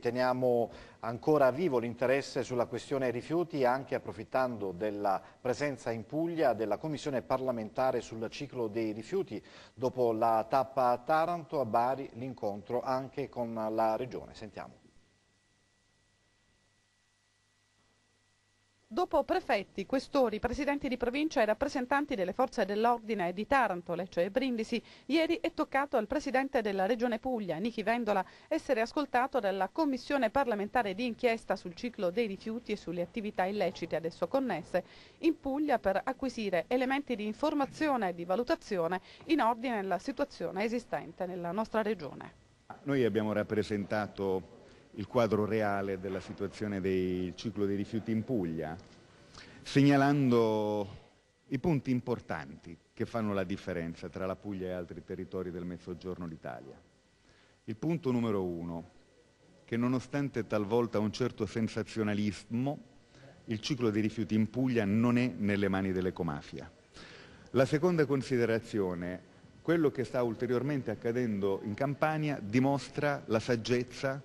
Teniamo ancora vivo l'interesse sulla questione rifiuti anche approfittando della presenza in Puglia della Commissione parlamentare sul ciclo dei rifiuti. Dopo la tappa a Taranto, a Bari, l'incontro anche con la Regione. Sentiamo. Dopo prefetti, questori, presidenti di provincia e rappresentanti delle forze dell'ordine di Taranto, Lecce e Brindisi, ieri è toccato al presidente della regione Puglia, Nichi Vendola, essere ascoltato dalla commissione parlamentare di inchiesta sul ciclo dei rifiuti e sulle attività illecite ad esso connesse in Puglia per acquisire elementi di informazione e di valutazione in ordine alla situazione esistente nella nostra regione. Noi abbiamo rappresentato il quadro reale della situazione del ciclo dei rifiuti in Puglia, segnalando i punti importanti che fanno la differenza tra la Puglia e altri territori del Mezzogiorno d'Italia. Il punto numero uno, che nonostante talvolta un certo sensazionalismo, il ciclo dei rifiuti in Puglia non è nelle mani dell'ecomafia. La seconda considerazione, quello che sta ulteriormente accadendo in Campania dimostra la saggezza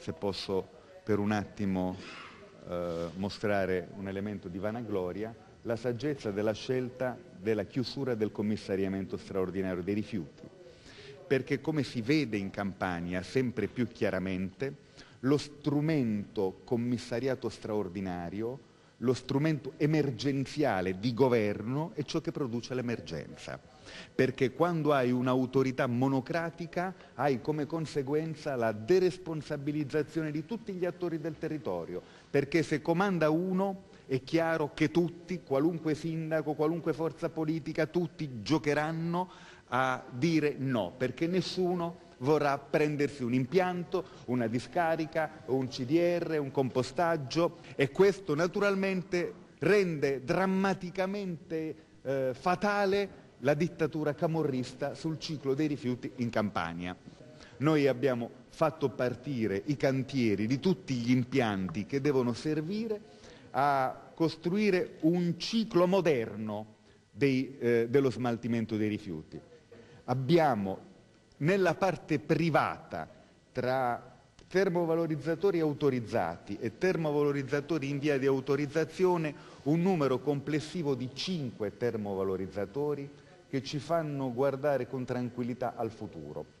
se posso per un attimo eh, mostrare un elemento di vanagloria, la saggezza della scelta della chiusura del commissariamento straordinario dei rifiuti. Perché come si vede in Campania sempre più chiaramente, lo strumento commissariato straordinario, lo strumento emergenziale di governo è ciò che produce l'emergenza. Perché quando hai un'autorità monocratica hai come conseguenza la deresponsabilizzazione di tutti gli attori del territorio, perché se comanda uno è chiaro che tutti, qualunque sindaco, qualunque forza politica, tutti giocheranno a dire no, perché nessuno vorrà prendersi un impianto, una discarica, un CDR, un compostaggio e questo naturalmente rende drammaticamente eh, fatale la dittatura camorrista sul ciclo dei rifiuti in Campania. Noi abbiamo fatto partire i cantieri di tutti gli impianti che devono servire a costruire un ciclo moderno dei, eh, dello smaltimento dei rifiuti. Abbiamo nella parte privata tra termovalorizzatori autorizzati e termovalorizzatori in via di autorizzazione un numero complessivo di 5 termovalorizzatori che ci fanno guardare con tranquillità al futuro.